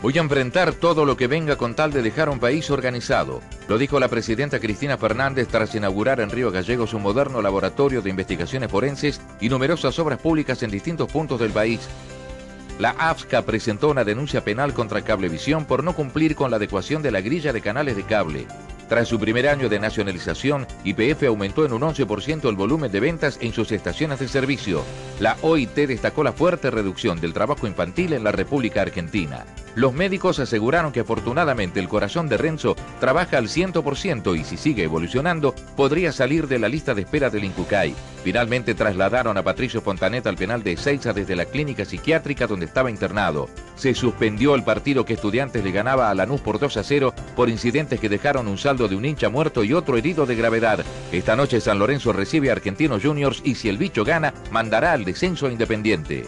Voy a enfrentar todo lo que venga con tal de dejar un país organizado. Lo dijo la presidenta Cristina Fernández tras inaugurar en Río Gallegos un moderno laboratorio de investigaciones forenses y numerosas obras públicas en distintos puntos del país. La AFSCA presentó una denuncia penal contra Cablevisión por no cumplir con la adecuación de la grilla de canales de cable. Tras su primer año de nacionalización, YPF aumentó en un 11% el volumen de ventas en sus estaciones de servicio. La OIT destacó la fuerte reducción del trabajo infantil en la República Argentina. Los médicos aseguraron que afortunadamente el corazón de Renzo trabaja al 100% y si sigue evolucionando podría salir de la lista de espera del Incucay. Finalmente trasladaron a Patricio Fontaneta al penal de Ezeiza desde la clínica psiquiátrica donde estaba internado. Se suspendió el partido que Estudiantes le ganaba a Lanús por 2 a 0 por incidentes que dejaron un saldo de un hincha muerto y otro herido de gravedad. Esta noche San Lorenzo recibe a Argentinos Juniors y si el bicho gana, mandará al descenso Independiente.